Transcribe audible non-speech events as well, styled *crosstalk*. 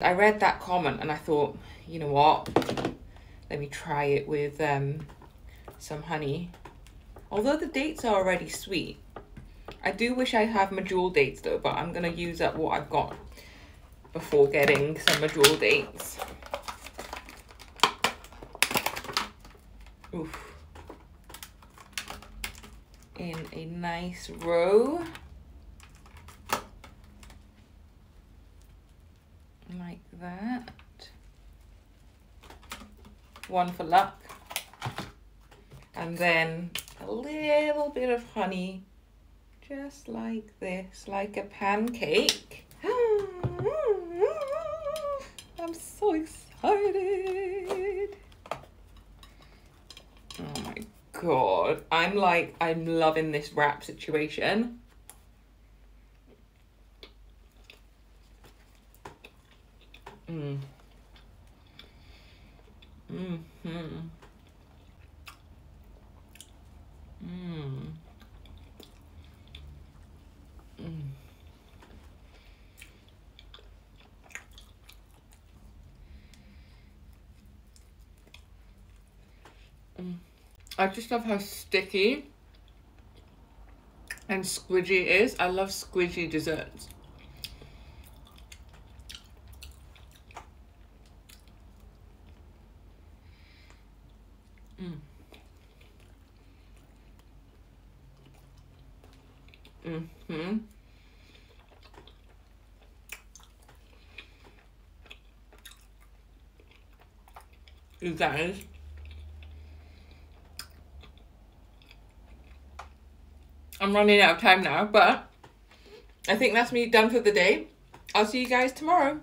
I read that comment and I thought, you know what? Let me try it with um, some honey. Although the dates are already sweet, I do wish I have medjool dates though, but I'm gonna use up what I've got before getting some medjool dates. Oof. In a nice row. Like that. One for luck. And then a little bit of honey, just like this, like a pancake. *gasps* I'm so excited. Oh my god. I'm like, I'm loving this wrap situation. Mm. Mm hmm. Mm. Mm. Mm. I just love how sticky and squidgy is. I love squidgy desserts. Mm. Mm-hmm. You guys. I'm running out of time now, but I think that's me done for the day. I'll see you guys tomorrow.